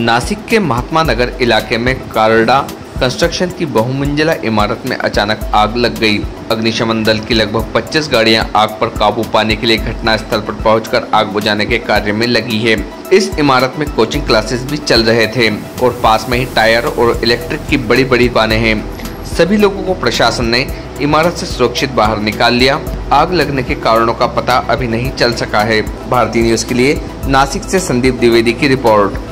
नासिक के महात्मा नगर इलाके में कारडा कंस्ट्रक्शन की बहुमंजिला इमारत में अचानक आग लग गई। अग्निशमन दल की लगभग 25 गाड़ियाँ आग पर काबू पाने के लिए घटना स्थल पर पहुंचकर आग बुझाने के कार्य में लगी है। इस इमारत में कोचिंग क्लासेस भी चल रहे थे और पास में ही टायर और इलेक्ट्रिक की बड़ी बड़ी दुकानें हैं। सभी लोगों को प्रशासन ने इमारत से सुरक्षित बाहर निकाल लिया। आग लगने के कारणों का पता अभी नहीं चल सका है। भारतीय न्यूज़ के लिए नासिक से संदीप द्विवेदी की रिपोर्ट।